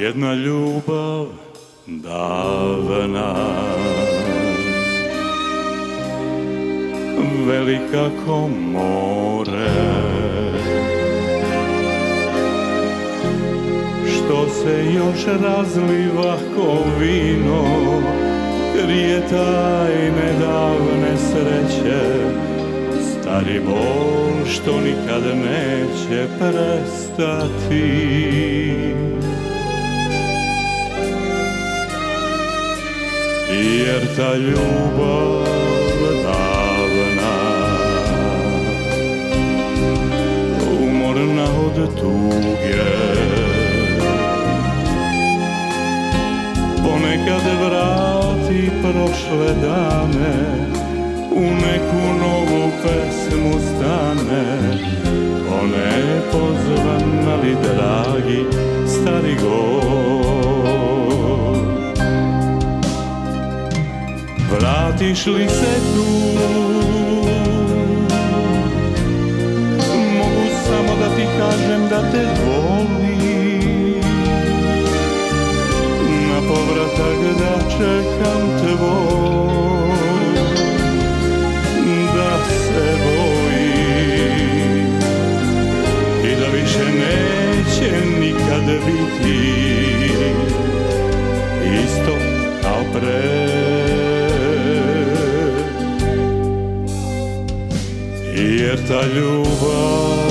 Jedna ljubav davna. Velika ko more. Što se još razliva ko vino Krije tajne davne sreće. Stari bol što nikad neće prestati Jer ta ljubav davna. Umorna od tuge. Ponekad vrati prošle dane U neku novu pesmu stane. One pozvan, ali dragi stari gol Vratiš li se tu? Mogu samo da ti kažem da te volim. Na povratak da čekam tvoj Da se bojim I da više neće nikad biti Isto kao pre jer ta ljubav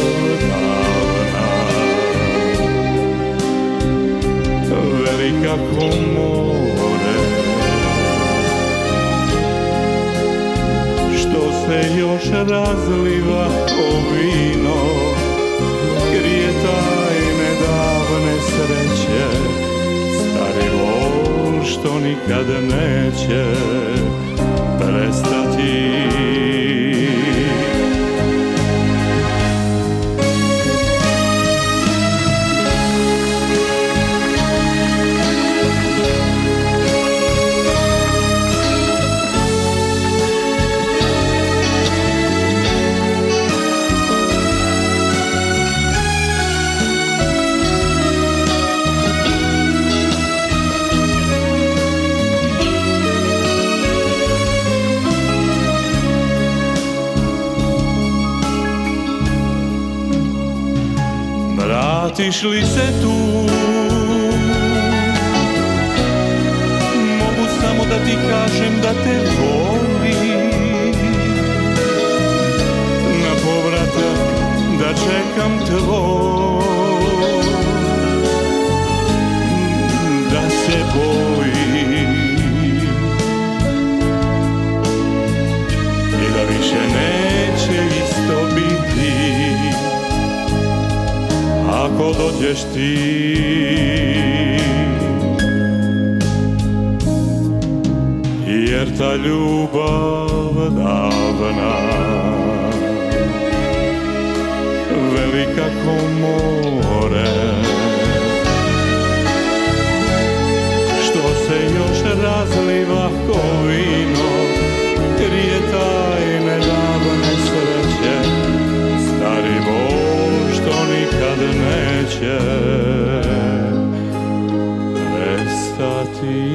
davna velika ko more što se još razliva ko vino krije tajne davne sreće stari vol što nikad neće Vratiš li se tu? Mogu samo da ti kažem da te volim. Na povratak da čekam tvoj ako dođeš ti. Jer ta ljubav davna Velika ko more. Što se još razliva ko see